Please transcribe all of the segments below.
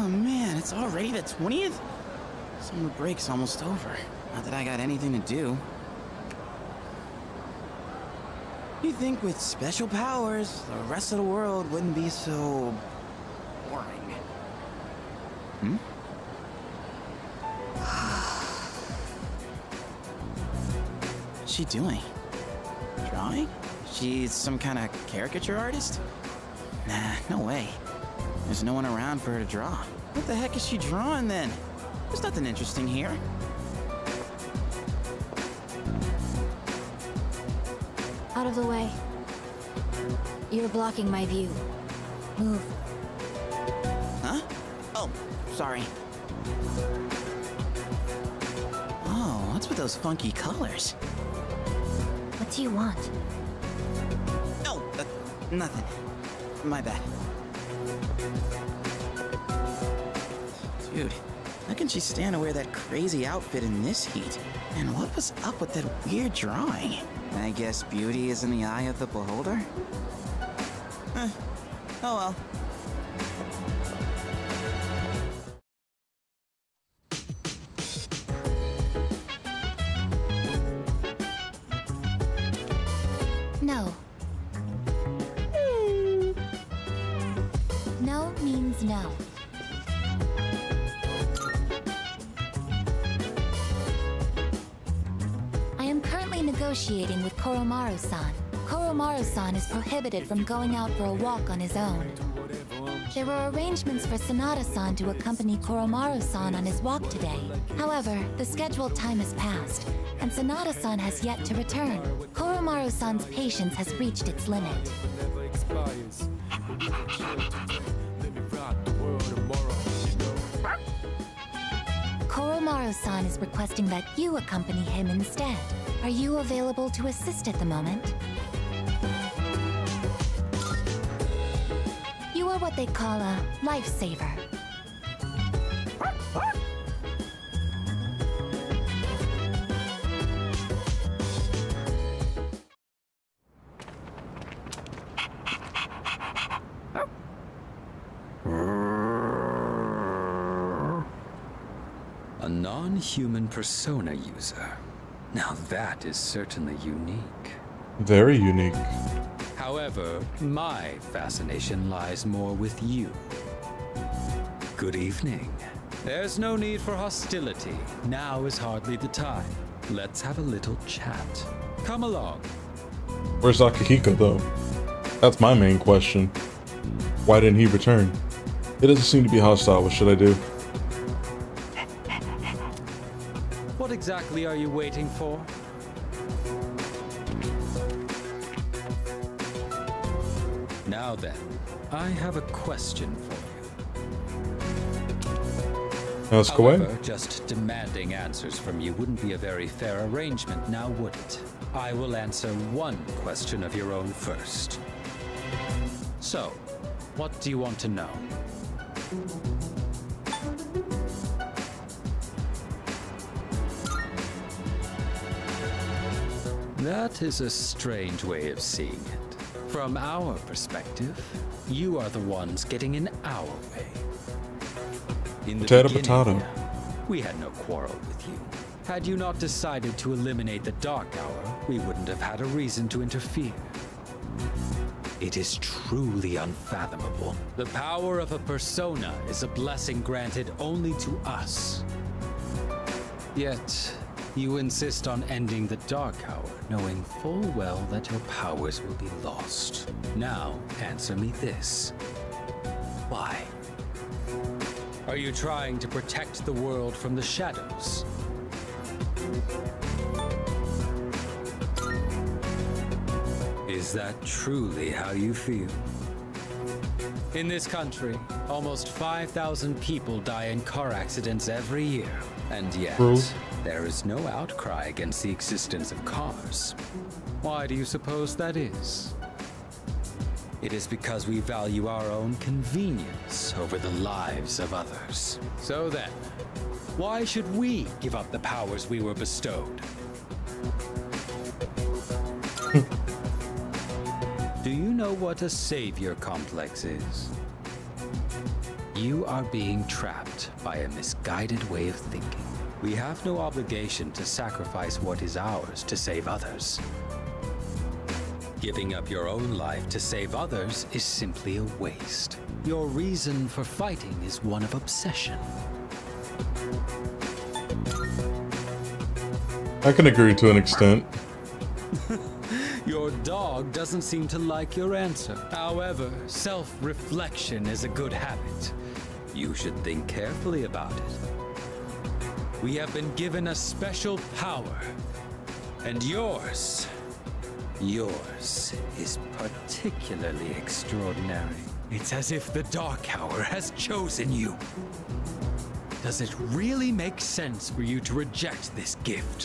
Oh man, it's already the 20th? Summer break's almost over. Not that I got anything to do. You think with special powers, the rest of the world wouldn't be so... boring. Hmm? What's she doing? Drawing? She's some kind of caricature artist? Nah, no way. There's no one around for her to draw. What the heck is she drawing then? There's nothing interesting here. Out of the way. You're blocking my view. Move. Huh? Oh, sorry. Oh, what's with those funky colors? What do you want? Oh, uh, nothing. My bad. Dude, how can she stand to wear that crazy outfit in this heat? And what was up with that weird drawing? I guess beauty is in the eye of the beholder? Eh, oh well. Prohibited from going out for a walk on his own. There were arrangements for Sanada-san to accompany Koromaru-san on his walk today. However, the scheduled time has passed, and Sanada-san has yet to return. Koromaru-san's patience has reached its limit. Koromaru-san is requesting that you accompany him instead. Are you available to assist at the moment? You are what they call a lifesaver. A non-human persona user. Now that is certainly unique. Very unique. However, my fascination lies more with you. Good evening. There's no need for hostility. Now is hardly the time. Let's have a little chat. Come along. Where's Akihiko though? That's my main question. Why didn't he return? It doesn't seem to be hostile. What should I do? What exactly are you waiting for? Now then, I have a question for you. Ask away. However, just demanding answers from you wouldn't be a very fair arrangement, now would it? I will answer one question of your own first. So, what do you want to know? That is a strange way of seeing it. From our perspective, you are the ones getting in our way. In the Potato, potato. We had no quarrel with you. Had you not decided to eliminate the Dark Hour, we wouldn't have had a reason to interfere. It is truly unfathomable. The power of a persona is a blessing granted only to us. Yet, you insist on ending the Dark Hour, knowing full well that your powers will be lost. Now, answer me this. Why? Are you trying to protect the world from the shadows? Is that truly how you feel? In this country, almost 5,000 people die in car accidents every year. And yet, True. There is no outcry against the existence of cars. Why do you suppose that is? It is because we value our own convenience over the lives of others. So then, why should we give up the powers we were bestowed? Do you know what a savior complex is? You are being trapped by a misguided way of thinking. We have no obligation to sacrifice what is ours to save others. Giving up your own life to save others is simply a waste. Your reason for fighting is one of obsession. I can agree to an extent. Your dog doesn't seem to like your answer. However, self-reflection is a good habit. You should think carefully about it. We have been given a special power. And yours, yours is particularly extraordinary. It's as if the Dark Hour has chosen you. Does it really make sense for you to reject this gift?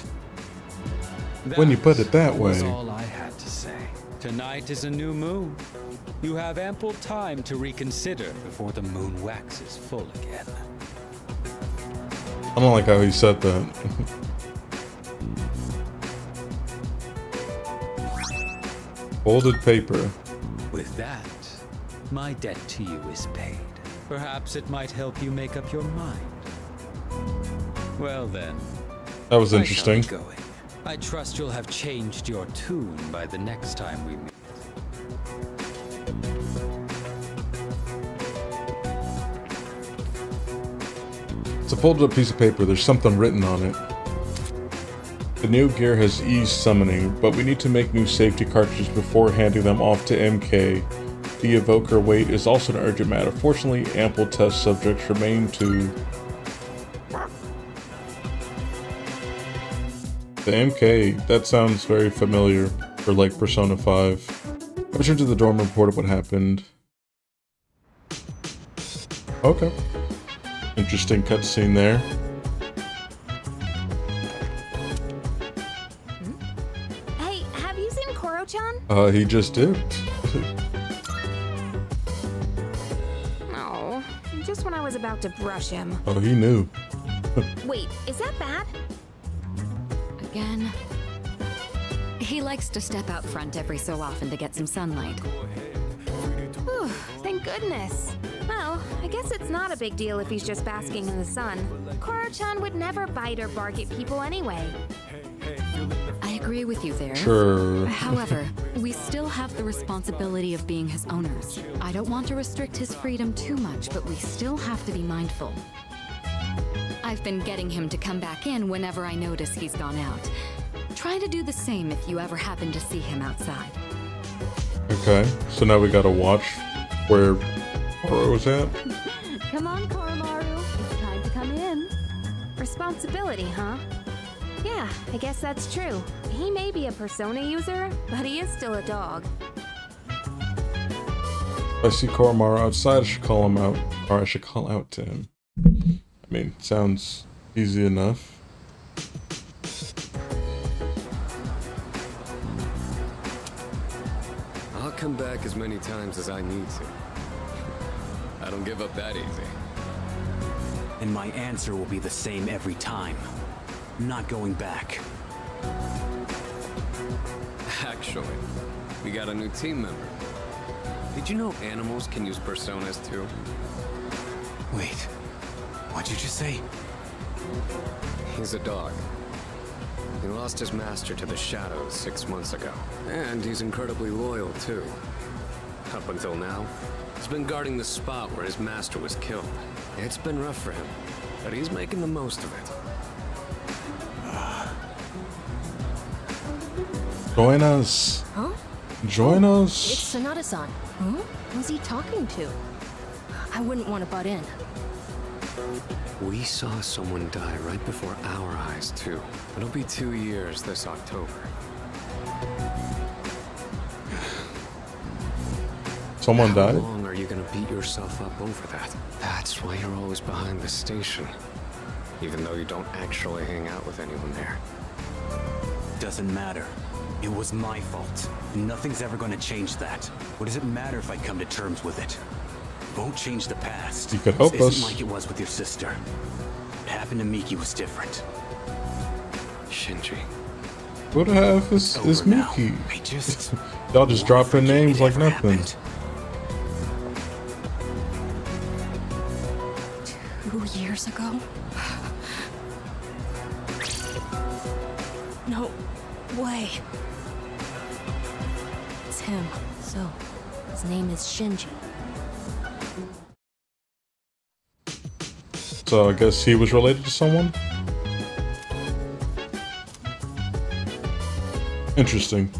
When you put it that way. all I had to say. Tonight is a new moon. You have ample time to reconsider before the moon waxes full again. I don't like how he said that. Folded paper. With that, my debt to you is paid. Perhaps it might help you make up your mind. Well then, That was interesting. going. I trust you'll have changed your tune by the next time we meet. It's a folded up piece of paper. There's something written on it. The new gear has ease summoning, but we need to make new safety cartridges before handing them off to MK. The evoker weight is also an urgent matter. Fortunately, ample test subjects remain to. The MK, that sounds very familiar for like Persona 5. I returned to the dorm and reported what happened. Okay. Interesting cutscene there. Hey, have you seen Koro-chan? Uh, he just did. Oh, just when I was about to brush him. oh, he knew. Wait, is that bad? Again. He likes to step out front every so often to get some sunlight. Whew, thank goodness. Well, I guess it's not a big deal if he's just basking in the sun. Koro-chan would never bite or bark at people anyway. I agree with you there. Sure. However, we still have the responsibility of being his owners. I don't want to restrict his freedom too much, but we still have to be mindful. I've been getting him to come back in whenever I notice he's gone out. Try to do the same if you ever happen to see him outside. Okay, so now we gotta watch where Oro's at. Come on, Koromaru. It's time to come in. Responsibility, huh? Yeah, I guess that's true. He may be a Persona user, but he is still a dog. If I see Koromaru outside, I should call him out, or I should call out to him. I mean, sounds easy enough. I'll come back as many times as I need to. I don't give up that easy. And my answer will be the same every time. I'm not going back. Actually, we got a new team member. Did you know animals can use personas too? Wait, what'd you just say? He's a dog. He lost his master to the shadows six months ago. And he's incredibly loyal too. Up until now, he's been guarding the spot where his master was killed. It's been rough for him, but he's making the most of it. Join us. Huh? Join oh, It's us. Sanada-san. Huh? Who's he talking to? I wouldn't want to butt in. We saw someone die right before our eyes, too. It'll be two years this October. Someone How died? How long are you gonna beat yourself up over that? That's why you're always behind the station. Even though you don't actually hang out with anyone there. Doesn't matter. It was my fault. Nothing's ever going to change that. What does it matter if I come to terms with it? Won't change the past. You could help this isn't like it was with your sister. What happened to Miki was different. Shinji. What the half is, Over is now. Miki? I just Y'all just wanna dropping forget names it like ever nothing. happened. Years ago? No way. It's him. So, his name is Shinji. So I guess he was related to someone? Interesting.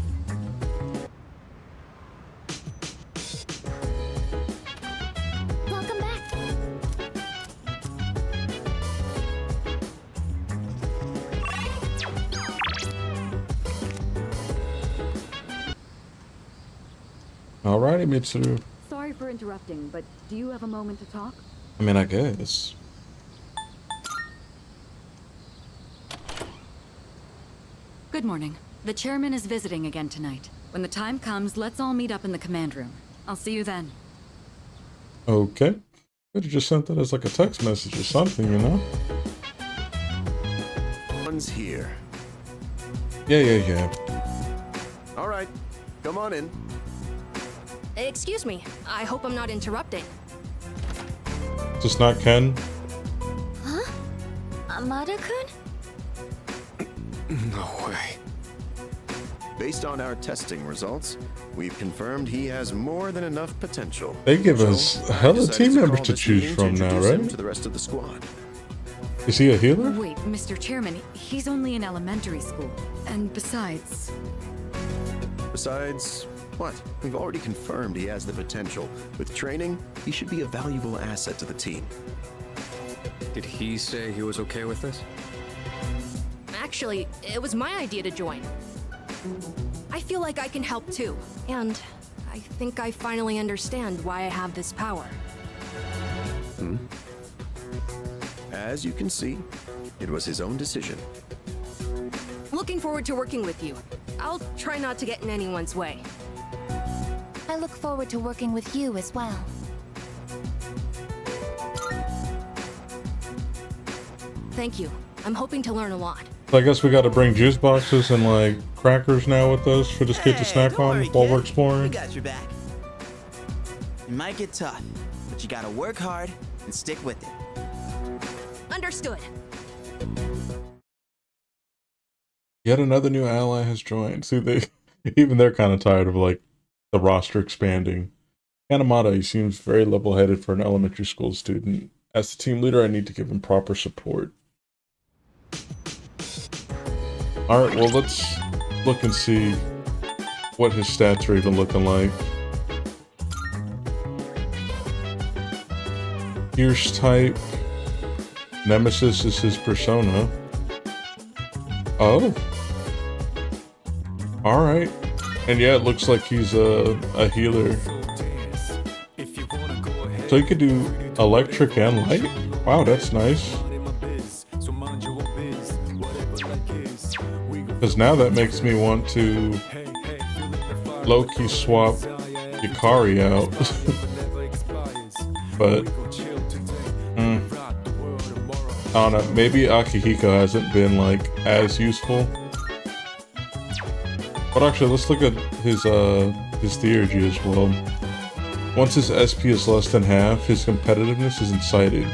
Alrighty, Mitsuru. Sorry for interrupting, but do you have a moment to talk? I mean, I guess. Good morning. The chairman is visiting again tonight. When the time comes, let's all meet up in the command room. I'll see you then. Okay. Could have just sent that as like a text message or something, you know? One's here. Yeah, yeah, yeah. All right, come on in. Excuse me. I hope I'm not interrupting. Just not Ken? Huh? Amada-kun? No way. Based on our testing results, we've confirmed he has more than enough potential. They give So, us I hella decided team members call to choose meeting from now, right? To the rest of the squad. Is he a healer? Wait, Mr. Chairman, he's only in elementary school. And besides, Besides, what? We've already confirmed he has the potential. With training, he should be a valuable asset to the team. Did he say he was okay with this? Actually, it was my idea to join. I feel like I can help too. And I think I finally understand why I have this power. Hmm? As you can see, it was his own decision. Looking forward to working with you. I'll try not to get in anyone's way. I look forward to working with you as well. Thank you. I'm hoping to learn a lot. So I guess we gotta bring juice boxes and like crackers now with us for this kid to snack on worry, while we're exploring. We got your back. It might get tough, but you gotta work hard and stick with it. Understood. Yet another new ally has joined. See, they even they're kind of tired of like the roster expanding. Ken Amada, he seems very level-headed for an elementary school student. As the team leader, I need to give him proper support. All right, well let's look and see what his stats are even looking like. Pierce type. Nemesis is his persona. Oh. Alright. And yeah, it looks like he's a, a healer. So you could do electric and light? Wow, that's nice. Because now that makes me want to low-key swap Yukari out. but, hmm. I don't know, maybe Akihiko hasn't been like as useful. But actually, let's look at his uh his theurgy as well. Once his SP is less than half, his competitiveness is incited.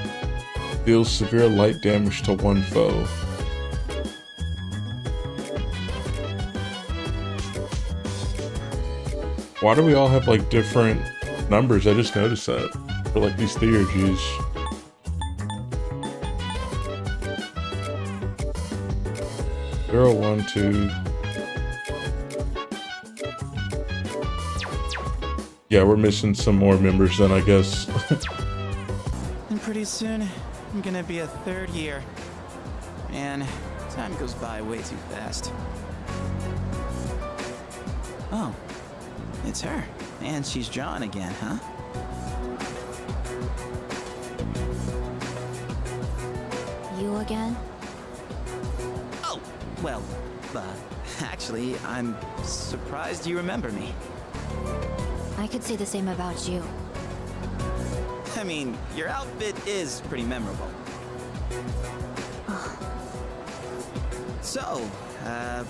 Deals severe light damage to one foe. Why do we all have like different numbers? I just noticed that for like these theurgies. Zero, one, two. Yeah, we're missing some more members then, I guess. And pretty soon, I'm gonna be a third year. Man, time goes by way too fast. Oh, it's her. And she's drawn again, huh? You again? Oh, well, uh, actually, I'm surprised you remember me. I could say the same about you. I mean, your outfit is pretty memorable. so, uh,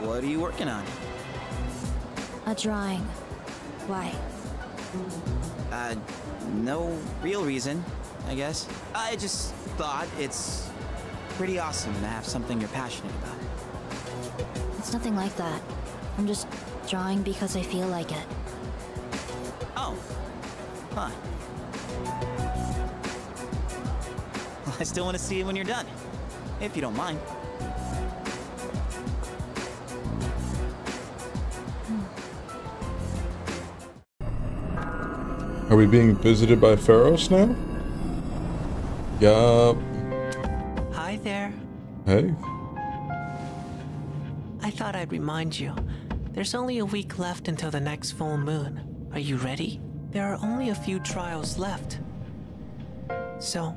what are you working on? A drawing. Why? Uh, no real reason. I guess. I just thought it's pretty awesome to have something you're passionate about. It's nothing like that. I'm just drawing because I feel like it. Well, I still want to see it when you're done. If you don't mind. Are we being visited by Pharos now? Yup. Hi there. Hey. I thought I'd remind you. There's only a week left until the next full moon. Are you ready? There are only a few trials left. So,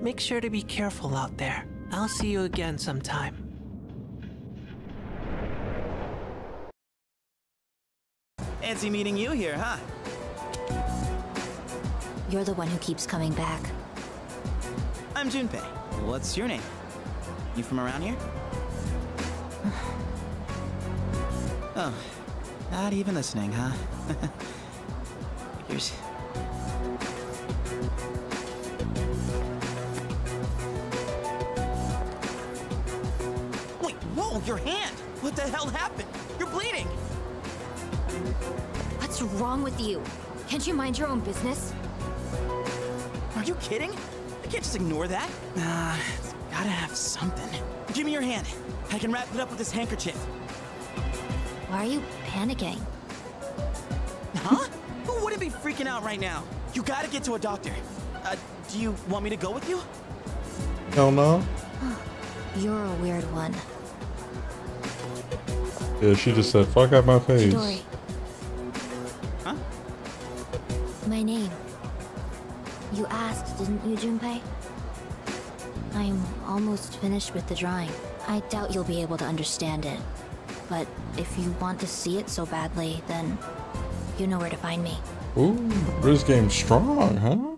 make sure to be careful out there. I'll see you again sometime. Fancy meeting you here, huh? You're the one who keeps coming back. I'm Junpei. What's your name? You from around here? oh, not even listening, huh? Here's... Wait, whoa, your hand! What the hell happened? You're bleeding! What's wrong with you? Can't you mind your own business? Are you kidding? I can't just ignore that. Nah, it's gotta have something. Give me your hand. I can wrap it up with this handkerchief. Why are you panicking? Freaking out right now? You gotta get to a doctor. Uh, do you want me to go with you? Hell no. You're a weird one. Yeah, she just said, fuck out my face. Chidori. Huh? My name. You asked, didn't you, Junpei? I'm almost finished with the drawing. I doubt you'll be able to understand it. But if you want to see it so badly, then you know where to find me. Ooh, this game's strong, huh?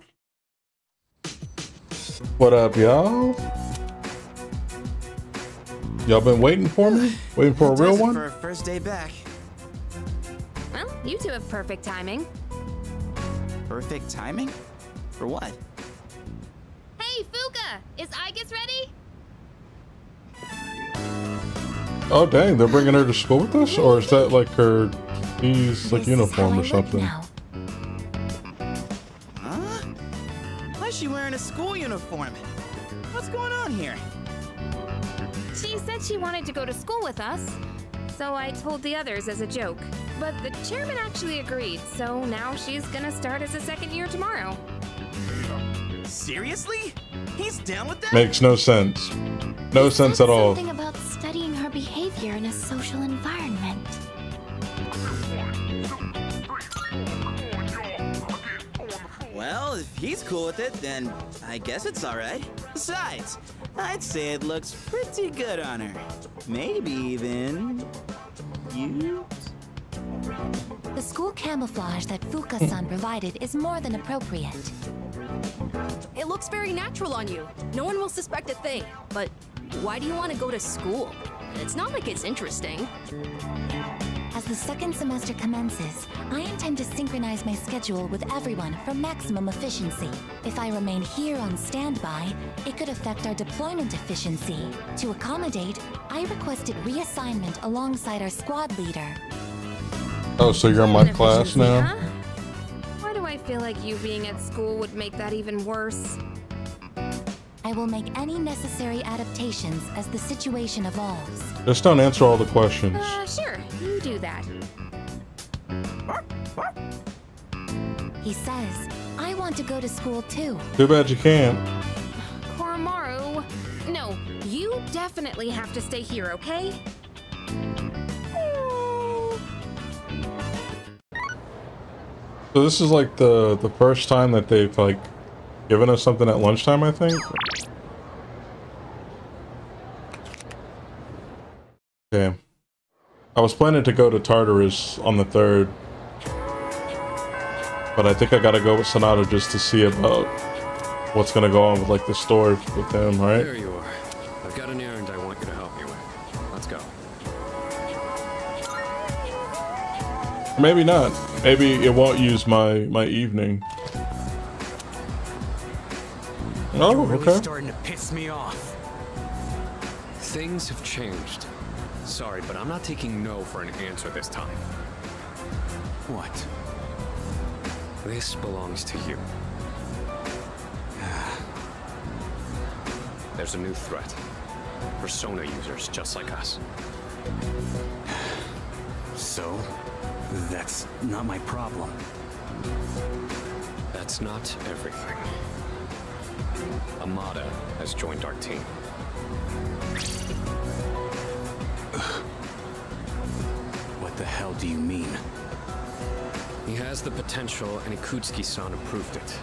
What up, y'all? Y'all been waiting for me? Waiting for a real Does it one? For a first day back. Well, you two have perfect timing. Perfect timing? For what? Hey, Fuuka! Is Aigis ready? Oh dang, they're bringing her to school with us? Or is that like her, he's like uniform or something? Huh? Uniform? What's going on here? She said she wanted to go to school with us, so I told the others as a joke. But the chairman actually agreed, so now she's gonna start as a second year tomorrow. Seriously? He's down with that? Makes no sense. No sense at all. Something about studying her behavior in a social environment. Well, if he's cool with it, then I guess it's alright. Besides, I'd say it looks pretty good on her. Maybe even... you? The school camouflage that Fuuka-san provided is more than appropriate. It looks very natural on you. No one will suspect a thing. But why do you want to go to school? It's not like it's interesting. As the second semester commences, I intend to synchronize my schedule with everyone for maximum efficiency. If I remain here on standby, it could affect our deployment efficiency. To accommodate, I requested reassignment alongside our squad leader. Oh, so you're in my class now? huh? Why do I feel like you being at school would make that even worse? I will make any necessary adaptations as the situation evolves. Just don't answer all the questions. Uh, sure, you do that. He says, I want to go to school too. Too bad you can't. Koromaru, no, you definitely have to stay here, okay? So this is like the the first time that they've like given us something at lunchtime, I think. Okay. I was planning to go to Tartarus on the third, but I think I gotta go with Sanada just to see about what's gonna go on with like the store with them, right? There you are. I've got an errand I want you to help me with. Let's go. Maybe not. Maybe it won't use my my evening. Oh, You're really okay. starting to piss me off. Things have changed. Sorry, but I'm not taking no for an answer this time. What? This belongs to you. There's a new threat. Persona users just like us. So? That's not my problem. That's not everything. Amada has joined our team. What the hell do you mean? He has the potential, and Ikutsuki-san approved it.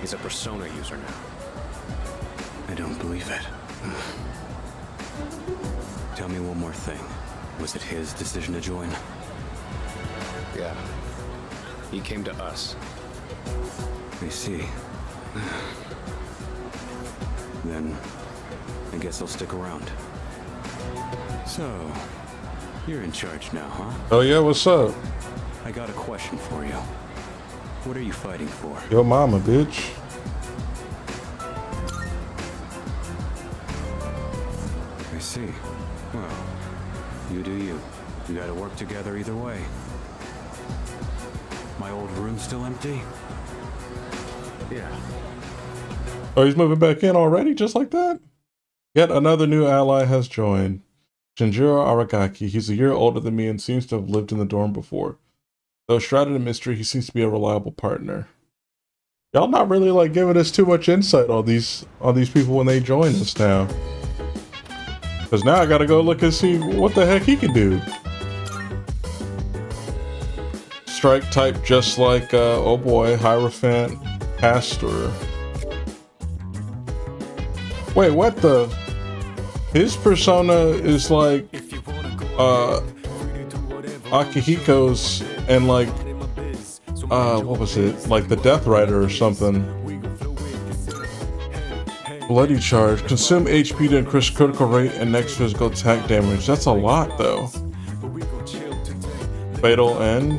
He's a Persona user now. I don't believe it. Tell me one more thing. Was it his decision to join? Yeah. He came to us. I see. Then, I guess I'll stick around. So, you're in charge now, huh? Oh yeah, what's up? I got a question for you. What are you fighting for? Your mama, bitch. I see. Well, you do you. We gotta work together either way. My old room still empty? Yeah. Oh, he's moving back in already, just like that? Yet another new ally has joined. Shinjiro Aragaki. He's a year older than me and seems to have lived in the dorm before. Though shrouded in mystery, he seems to be a reliable partner. Y'all not really like giving us too much insight on these on these people when they join us now. Cause now I gotta go look and see what the heck he can do. Strike type just like uh, oh boy, Hierophant, Castor. Wait, what the? His persona is like uh Akihiko's and like uh what was it? Like the Death Rider or something. Bloody charge. Consume HP to increase critical rate and next physical attack damage. That's a lot though. Fatal end.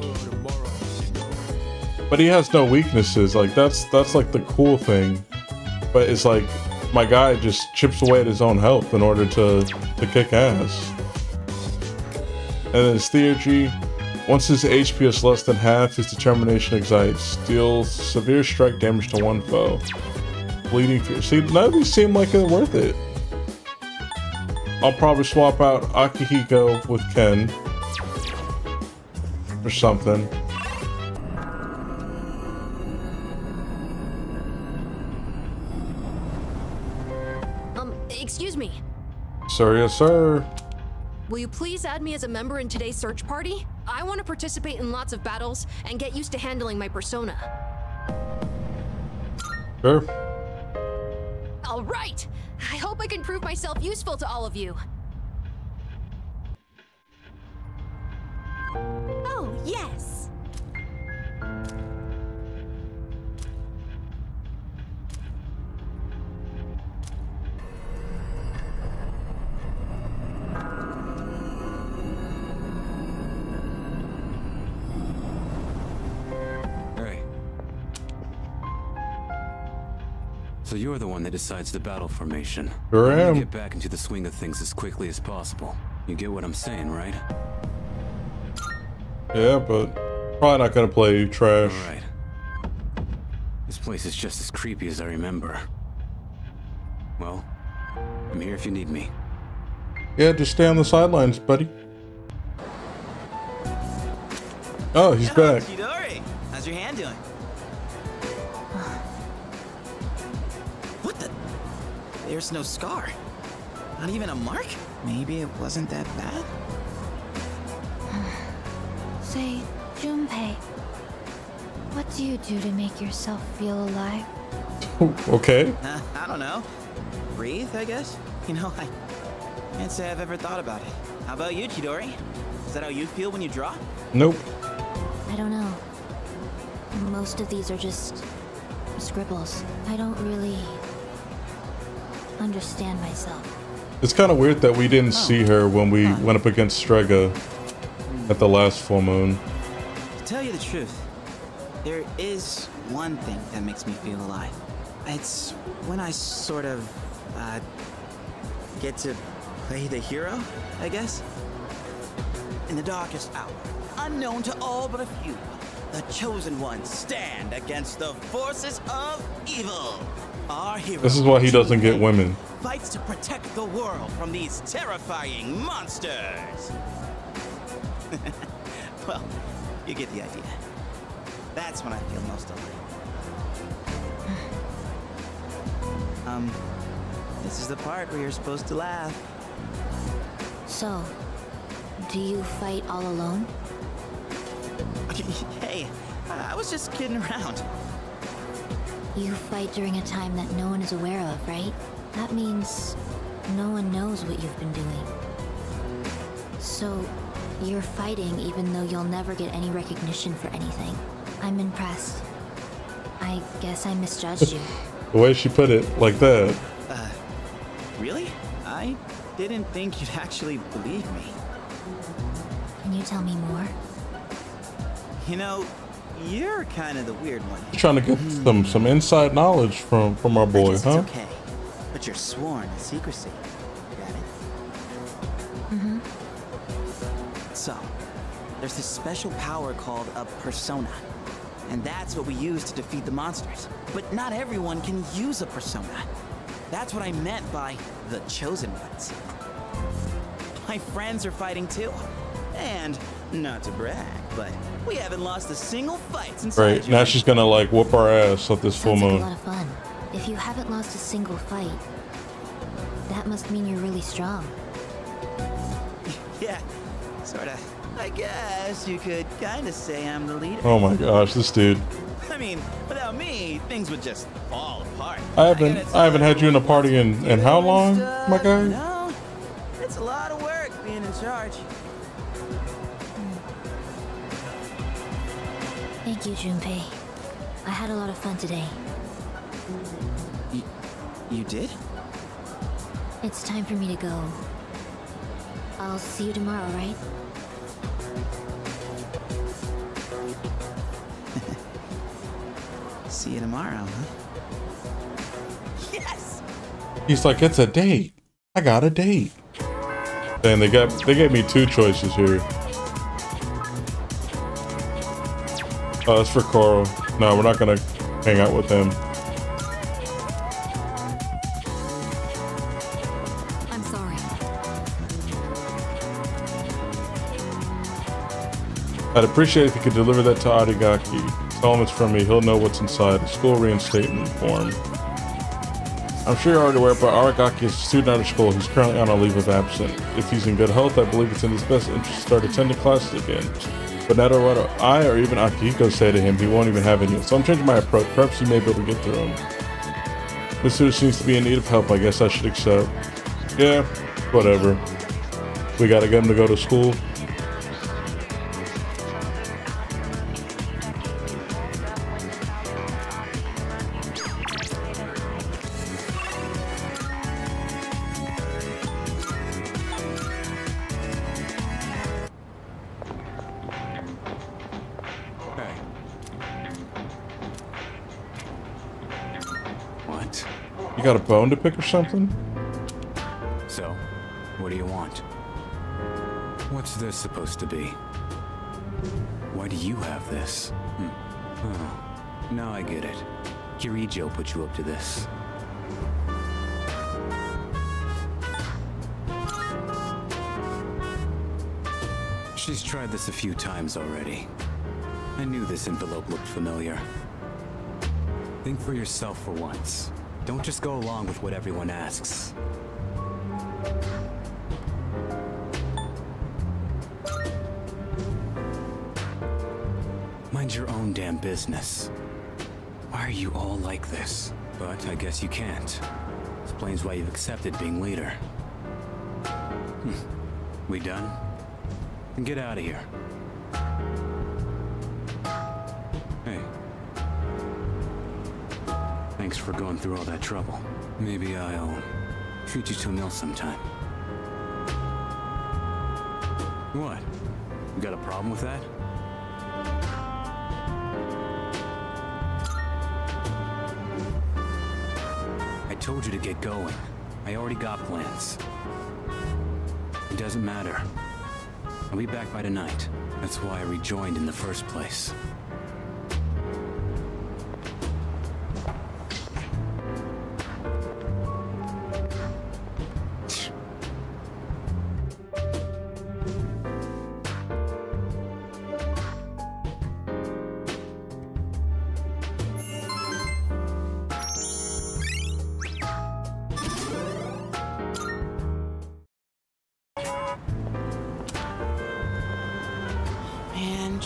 But he has no weaknesses. Like that's that's like the cool thing. But it's like my guy just chips away at his own health in order to to kick ass. And then his theurgy. Once his HP is less than half, his determination excites. Deals severe strike damage to one foe. Bleeding fear. See, none of these seem like they're worth it. I'll probably swap out Akihiko with Ken. Or something. Sir, yes, sir. Will you please add me as a member in today's search party? I want to participate in lots of battles and get used to handling my persona. Sure. All right! I hope I can prove myself useful to all of you. Oh, yes. You're the one that decides the battle formation. Sure I wanna am. Get back into the swing of things as quickly as possible. You get what I'm saying, right? Yeah, but probably not gonna play trash. All right. This place is just as creepy as I remember. Well, I'm here if you need me. Yeah, just stay on the sidelines, buddy. Oh, he's back. Chidori, how's your hand doing? There's no scar. Not even a mark? Maybe it wasn't that bad? Say, Junpei, what do you do to make yourself feel alive? Okay. Uh, I don't know. Breathe, I guess? You know, I can't say I've ever thought about it. How about you, Chidori? Is that how you feel when you draw? Nope. I don't know. Most of these are just scribbles. I don't really understand myself. It's kind of weird that we didn't see her when we went up against Strega at the last full moon. To tell you the truth, there is one thing that makes me feel alive. It's when I sort of, uh, get to play the hero, I guess? In the darkest hour, unknown to all but a few, the Chosen Ones stand against the forces of evil. Our hero, This is why he doesn't get women. fights to protect the world from these terrifying monsters. well, you get the idea. That's when I feel most alive. um, this is the part where you're supposed to laugh. So, do you fight all alone? hey, I was just kidding around. You fight during a time that no one is aware of, right? That means no one knows what you've been doing. So, you're fighting even though you'll never get any recognition for anything. I'm impressed. I guess I misjudged you. The way she put it, like that. Uh, really? I didn't think you'd actually believe me. Can you tell me more? You know, you're kind of the weird one. She's trying to get some some inside knowledge from from our boy, It's huh? okay, but you're sworn to secrecy. Got it? Mm-hmm. So, there's this special power called a persona. And that's what we use to defeat the monsters. But not everyone can use a persona. That's what I meant by the chosen ones. My friends are fighting too. And, not to brag, but we haven't lost a single fight since Right now, she's gonna like whoop our ass at this full Sounds like a moon. lot of fun. If you haven't lost a single fight, that must mean you're really strong. Yeah, sorta. I guess you could kinda say I'm the leader. Oh my gosh, this dude. I mean, without me, things would just fall apart. I haven't I haven't had you in a party in in how long, my guy? No, it's a lot of work being in charge. Thank you, Junpei. I had a lot of fun today. You, you did? It's time for me to go. I'll see you tomorrow, right? See you tomorrow, huh? Yes! He's like, it's a date. I got a date. And they got they gave me two choices here. Uh, oh, that's for Coral. No, we're not gonna hang out with him. I'm sorry. I'd appreciate if you could deliver that to Aragaki. Tell him it's from me. He'll know what's inside. A school reinstatement form. I'm sure you're already aware, but Aragaki is a student out of school who's currently on a leave of absence. If he's in good health, I believe it's in his best interest to start attending classes again. But what I or even Akihiko say to him, he won't even have any. So I'm changing my approach. Perhaps you may be able to get through him. This dude seems to be in need of help. I guess I should accept. Yeah, whatever. We gotta get him to go to school. You got a bone to pick or something? So, what do you want? What's this supposed to be? Why do you have this? Hmm. Oh, now I get it. Kirijo put you up to this. She's tried this a few times already. I knew this envelope looked familiar. Think for yourself for once. Don't just go along with what everyone asks. Mind your own damn business. Why are you all like this? But I guess you can't. Explains why you've accepted being leader. Hmm. We done? Then get out of here. For going through all that trouble. Maybe I'll treat you to a meal sometime. What? You got a problem with that? I told you to get going. I already got plans. It doesn't matter. I'll be back by tonight. That's why I rejoined in the first place.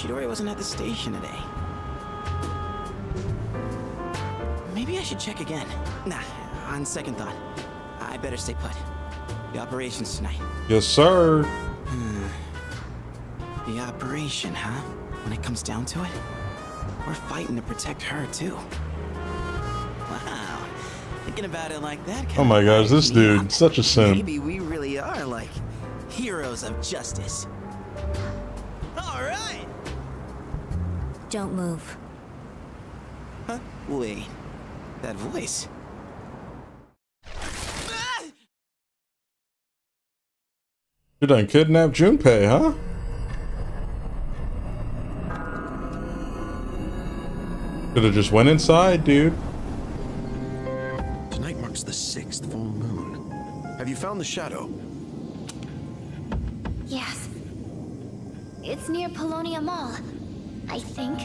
Chidori wasn't at the station today. Maybe I should check again. Nah, on second thought, I better stay put. The operation's tonight. Yes, sir. Hmm. The operation, huh? When it comes down to it, we're fighting to protect her, too. Wow. Thinking about it like that. Oh my gosh, this dude, such a simp. Maybe we really are like heroes of justice. Don't move. Huh? Wait. That voice. You done kidnapped Junpei, huh? Could have just went inside, dude. Tonight marks the sixth full moon. Have you found the shadow? Yes. It's near Paulownia Mall, I think.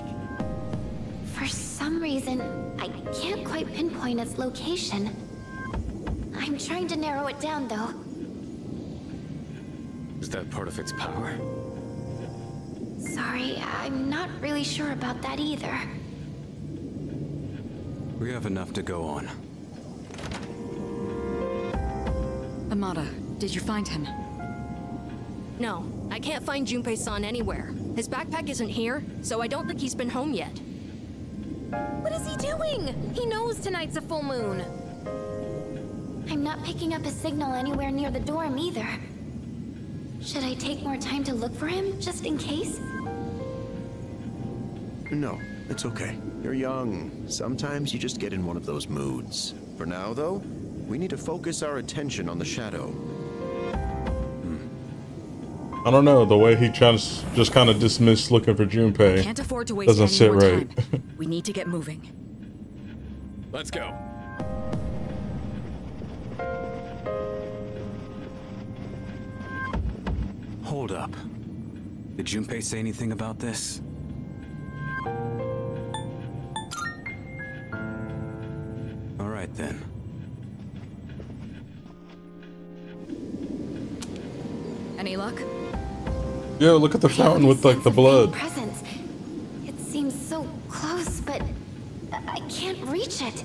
For some reason, I can't quite pinpoint its location. I'm trying to narrow it down, though. Is that part of its power? Sorry, I'm not really sure about that either. We have enough to go on. Amada, did you find him? No, I can't find Junpei-san anywhere. His backpack isn't here, so I don't think he's been home yet. What is he doing? He knows tonight's a full moon. I'm not picking up a signal anywhere near the dorm either. Should I take more time to look for him, just in case? No, it's okay. You're young. Sometimes you just get in one of those moods. For now, though, we need to focus our attention on the shadow. I don't know, the way he just just kind of dismissed looking for Junpei Can't afford to waste doesn't any sit more right. time. we need to get moving. Let's go. Hold up. Did Junpei say anything about this? All right then. Any luck? Yo, look at the fountain with like the blood. Presence. It seems so close, but I I can't reach it.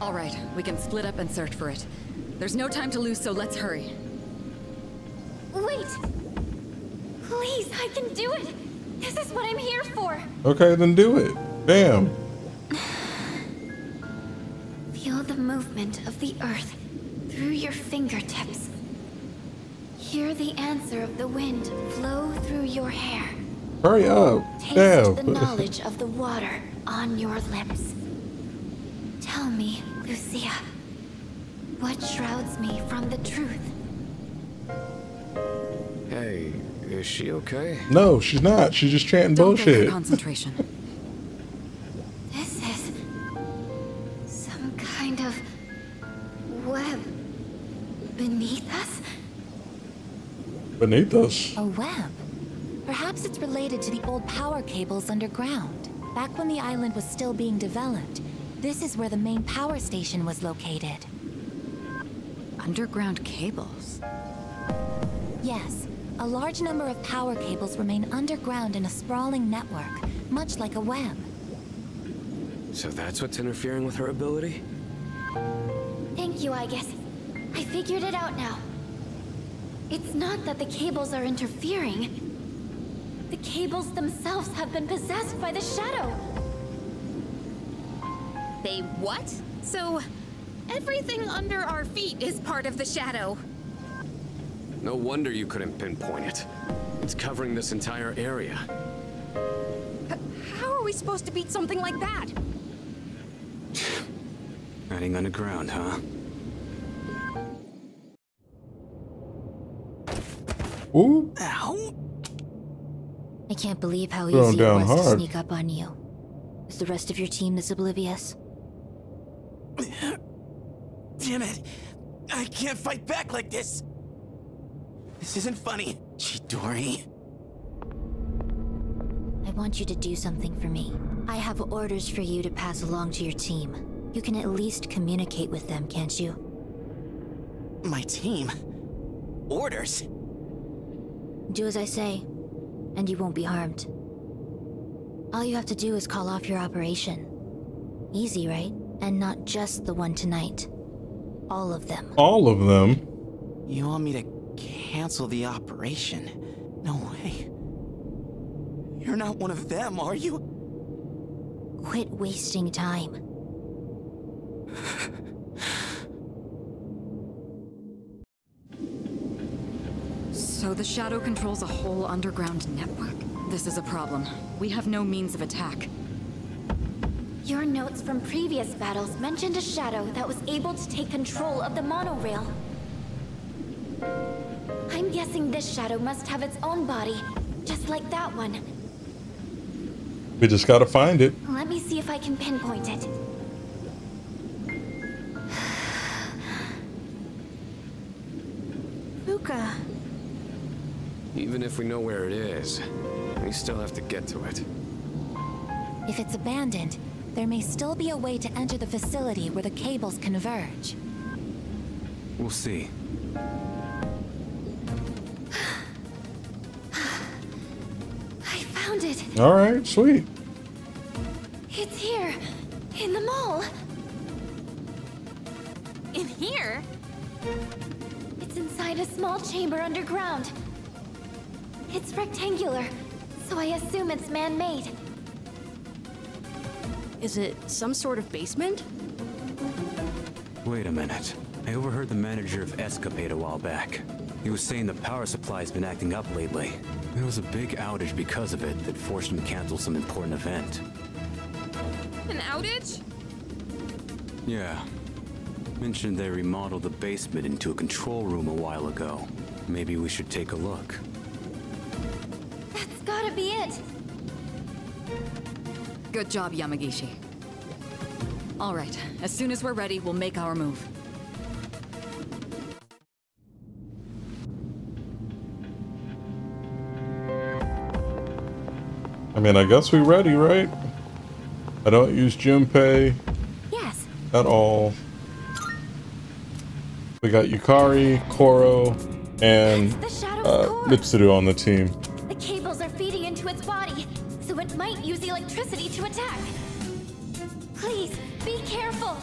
All right, we can split up and search for it. There's no time to lose, so let's hurry. Wait! Please, I can do it! This is what I'm here for! Okay, then do it. Damn. Feel the movement of the earth through your fingertips. Hear the answer of the wind flow through your hair. Hurry up. Taste Damn. the knowledge of the water on your lips. Tell me, Lucia, what shrouds me from the truth? Hey, is she okay? no, she's not. She's just chanting Don't break her bullshit. concentration. This is some kind of web beneath us? Beneath us. A web? Perhaps it's related to the old power cables underground. Back when the island was still being developed, this is where the main power station was located. Underground cables. Yes, a large number of power cables remain underground in a sprawling network, much like a web. So that's what's interfering with her ability? Thank you, I guess. I figured it out now. It's not that the cables are interfering. The cables themselves have been possessed by the shadow. They what? So, everything under our feet is part of the shadow. No wonder you couldn't pinpoint it. It's covering this entire area. How are we supposed to beat something like that? Hiding underground, huh? Ooh. Ow. I can't believe how Throwing easy it down was to hard. sneak up on you. Is the rest of your team this oblivious? Damn it! I can't fight back like this! This isn't funny, Chidori. I want you to do something for me. I have orders for you to pass along to your team. You can at least communicate with them, can't you? My team? Orders? Do as I say, and you won't be harmed. All you have to do is call off your operation. Easy, right? And not just the one tonight. All of them. All of them. You want me to cancel the operation? No way. You're not one of them, are you? Quit wasting time. So the Shadow controls a whole underground network? This is a problem. We have no means of attack. Your notes from previous battles mentioned a shadow that was able to take control of the monorail. I'm guessing this shadow must have its own body, just like that one. We just gotta find it. Let me see if I can pinpoint it. Even if we know where it is, we still have to get to it. If it's abandoned, there may still be a way to enter the facility where the cables converge. We'll see. I found it! All right, sweet. It's here! In the mall! In here? It's inside a small chamber underground. It's rectangular, so I assume it's man-made. Is it some sort of basement? Wait a minute. I overheard the manager of Escapade a while back. He was saying the power supply's been acting up lately. There was a big outage because of it that forced him to cancel some important event. An outage? Yeah. Mentioned they remodeled the basement into a control room a while ago. Maybe we should take a look. That's gotta be it! Good job, Yamagishi. All right, as soon as we're ready, we'll make our move. I mean, I guess we're ready, right? I don't use Junpei Yes, at all. We got Yukari, Koro, and the uh! Mitsuru on the team. Electricity to attack. Please, be careful!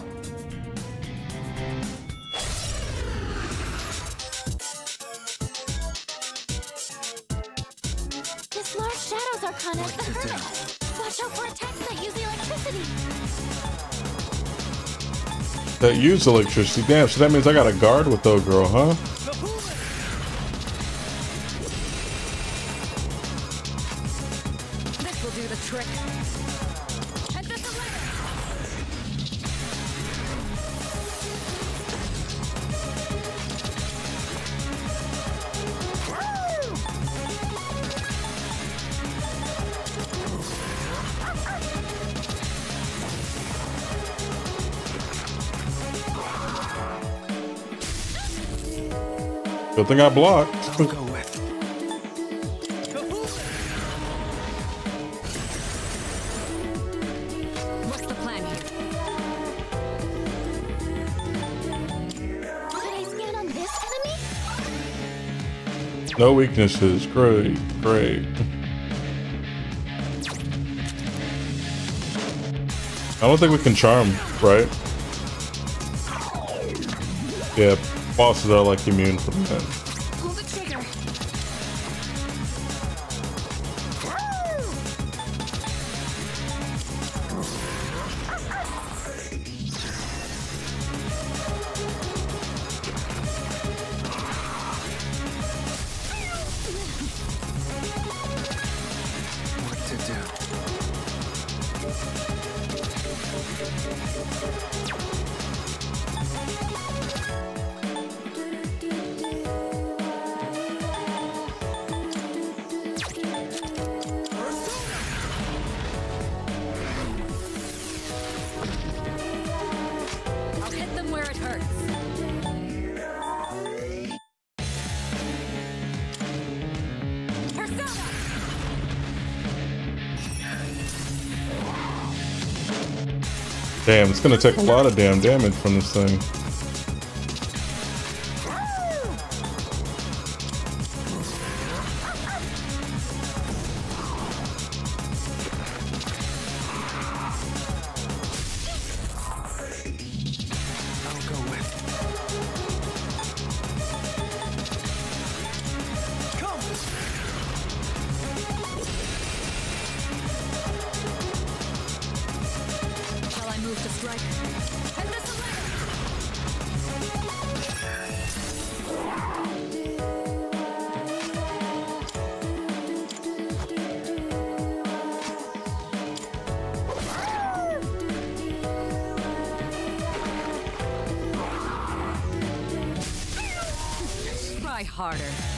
This large Shadows Arcana is the hermit. Watch out for attacks that use electricity. That use electricity. Damn, so that means I got a guard with though, girl, huh? Good thing I blocked. Go with. What's the plan here? I on this enemy? No weaknesses. Great, great. I don't think we can charm, right? Yeah, bosses are like immune from that. Gonna take a lot of damn damage from this thing. Harder.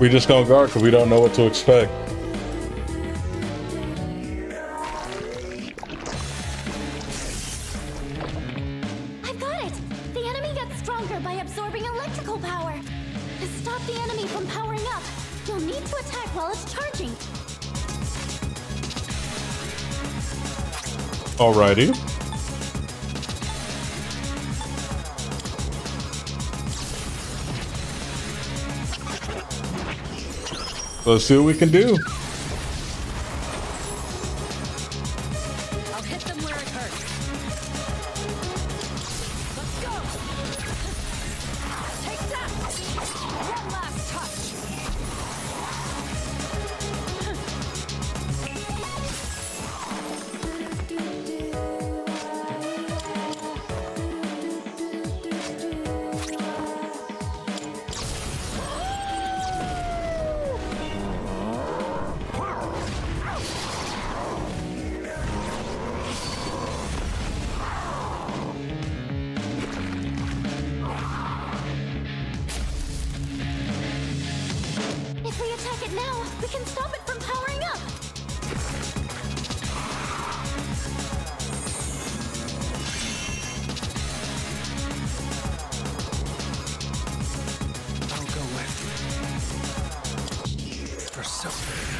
We just gonna guard because we don't know what to expect. I've got it! The enemy gets stronger by absorbing electrical power. To stop the enemy from powering up, you'll need to attack while it's charging. Alrighty. Let's see what we can do.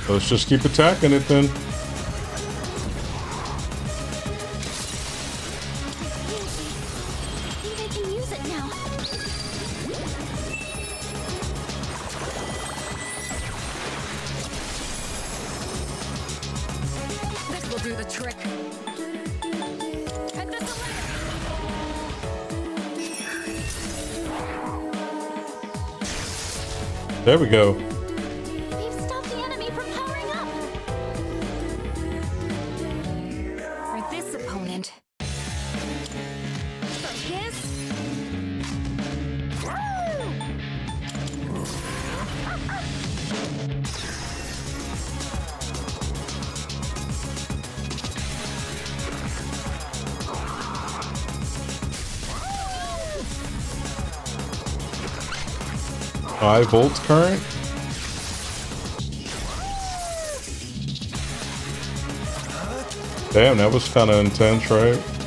Let's just keep attacking it then. There we can 5 volts current. Damn, that was kind of intense, right?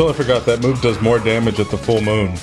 Totally forgot that move does more damage at the full moon.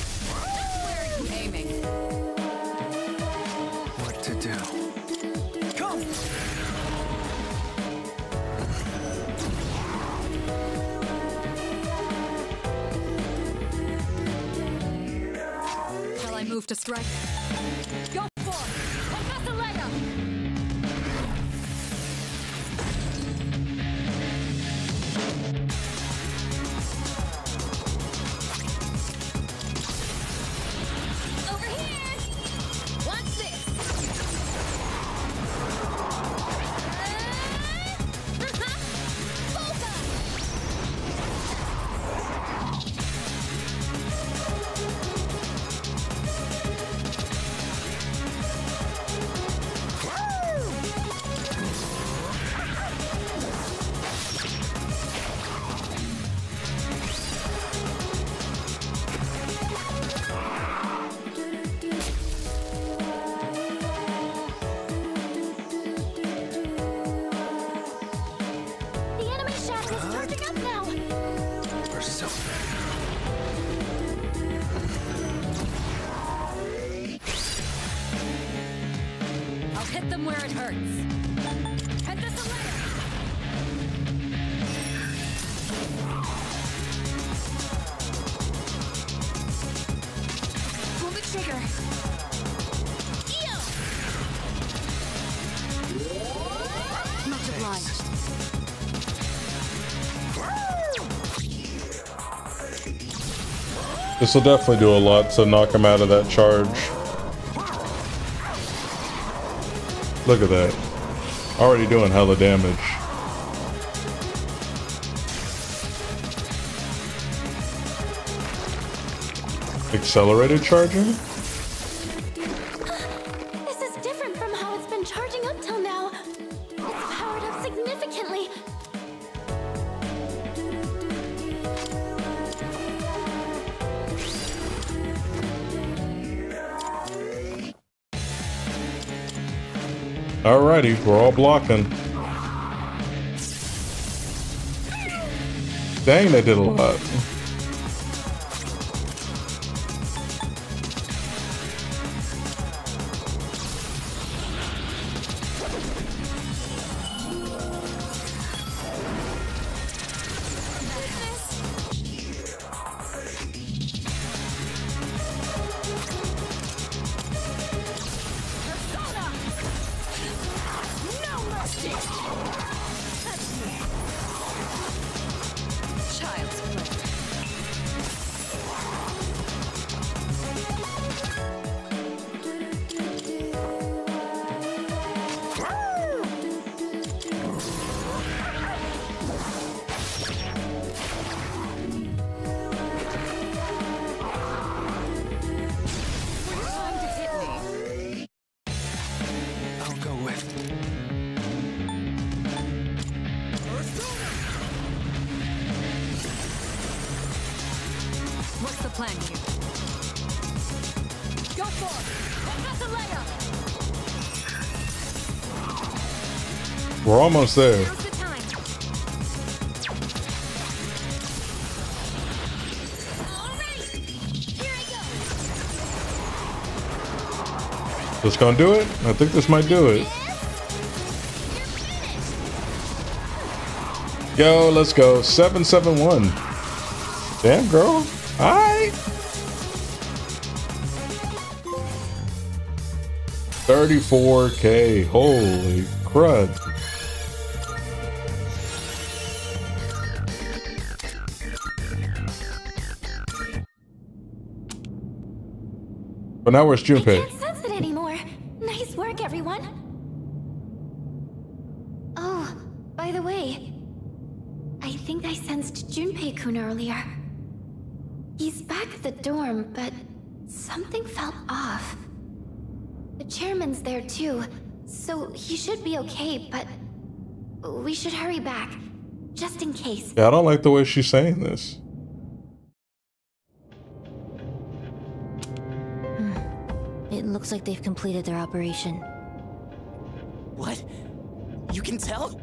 Enemy shadow is charging up now. I'll hit them where it hurts. This will definitely do a lot to knock him out of that charge. Look at that. Already doing hella damage. Accelerated charging? Alrighty, we're all blocking. Dang, they did a lot. We're almost there. This gonna do it? I think this might do it. Yo, let's go. 771. Damn, girl. Alright. 34k. Holy crud. But now where's Junpei? I Can't sense it anymore. Nice work, everyone. Oh, by the way, I think I sensed Junpei-kun earlier. He's back at the dorm, but something felt off. The chairman's there too, so he should be okay, but we should hurry back, just in case. Yeah, I don't like the way she's saying this. It looks like they've completed their operation. What? You can tell?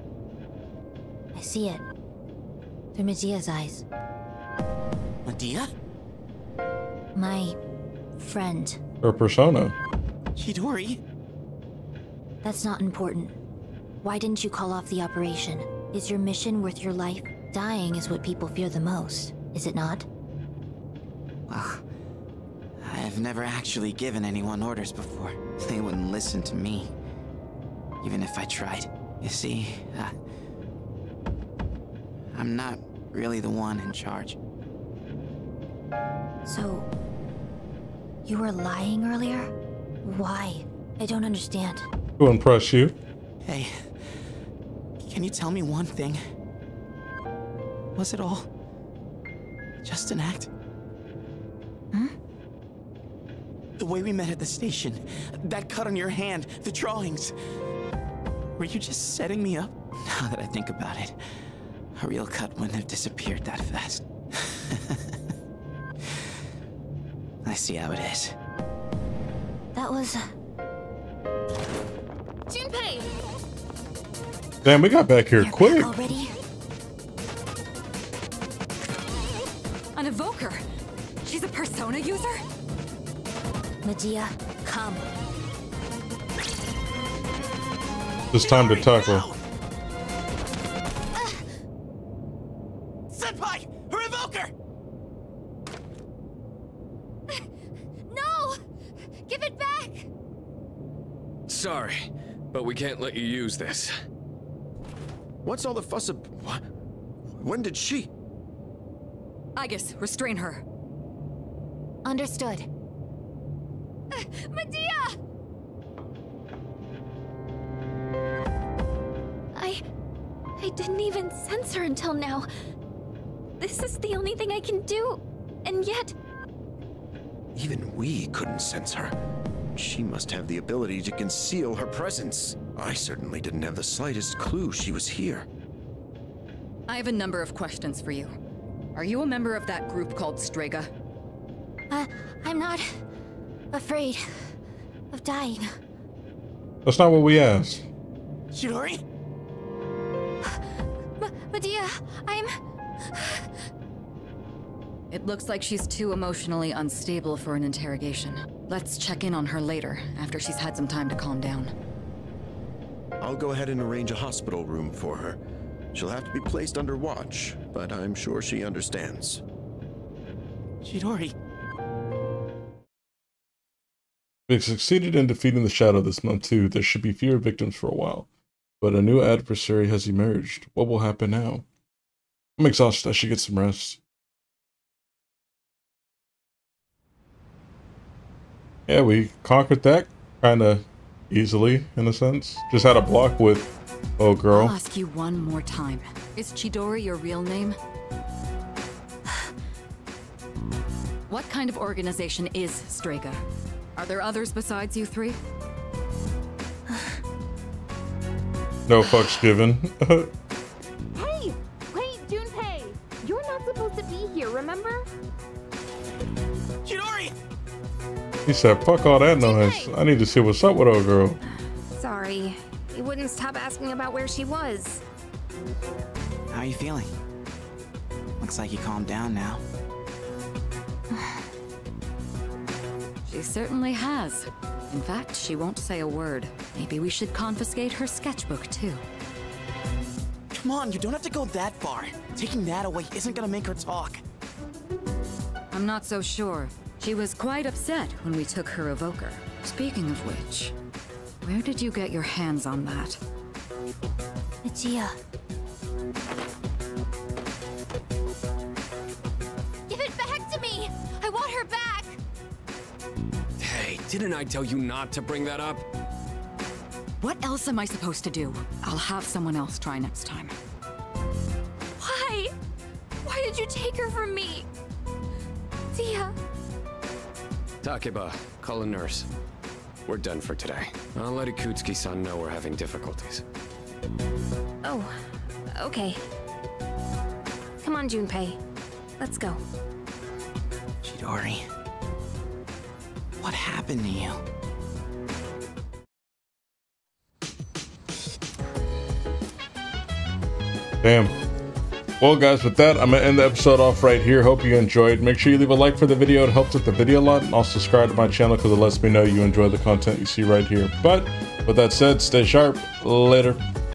I see it. Through Medea's eyes. Medea? My friend. Her persona. Chidori? That's not important. Why didn't you call off the operation? Is your mission worth your life? Dying is what people fear the most, is it not? Well, I've never actually given anyone orders before. They wouldn't listen to me. Even if I tried. You see, uh, I'm not really the one in charge. So, you were lying earlier? Why? I don't understand. To impress you. Hey, can you tell me one thing? Was it all just an act? Hmm? The way we met at the station, that cut on your hand, the drawings. Were you just setting me up? Now that I think about it, a real cut wouldn't have disappeared that fast. I see how it is. That was. Uh, Junpei! Damn, we got back here quick. Already? An evoker? She's a persona user? Medea, come. It's time to tackle. Senpai! Her evoker! No! Give it back! Sorry, but we can't let you use this. What's all the fuss ab- What? When did she? Aigis, restrain her. Understood. Medea! I. I didn't even sense her until now. This is the only thing I can do, and yet. Even we couldn't sense her. She must have the ability to conceal her presence. I certainly didn't have the slightest clue she was here. I have a number of questions for you. Are you a member of that group called Strega? Uh, I'm not afraid of dying. That's not what we asked. Chidori? M Medea, I'm. It looks like she's too emotionally unstable for an interrogation. Let's check in on her later, after she's had some time to calm down. I'll go ahead and arrange a hospital room for her. She'll have to be placed under watch, but I'm sure she understands. Chidori. We succeeded in defeating the Shadow this month too. There should be fewer victims for a while. But a new adversary has emerged. What will happen now? I'm exhausted. I should get some rest. Yeah, we conquered that kind of easily, in a sense. Just had a block with Oh girl. I'll ask you one more time. Is Chidori your real name? what kind of organization is Strega? Are there others besides you three? No fucks given. Hey! Wait, Junpei! You're not supposed to be here, remember? Chidori! he said, fuck all that noise. I need to see what's up with old girl. Sorry. he wouldn't stop asking about where she was. How are you feeling? Looks like you calmed down now. Certainly has. In fact, she won't say a word. Maybe we should confiscate her sketchbook, too. Come on, you don't have to go that far. Taking that away isn't gonna make her talk. I'm not so sure. She was quite upset when we took her evoker. Speaking of which, where did you get your hands on that? Lucia. Didn't I tell you not to bring that up? What else am I supposed to do? I'll have someone else try next time. Why? Why did you take her from me? Tia. Takeba, call a nurse. We're done for today. I'll let Ikutsuki-san know we're having difficulties. Oh, okay. Come on, Junpei. Let's go. Chidori. What happened to you? Damn. Well, guys, with that, I'm going to end the episode off right here. Hope you enjoyed. Make sure you leave a like for the video. It helps with the video a lot. And also subscribe to my channel because it lets me know you enjoy the content you see right here. But with that said, stay sharp. Later.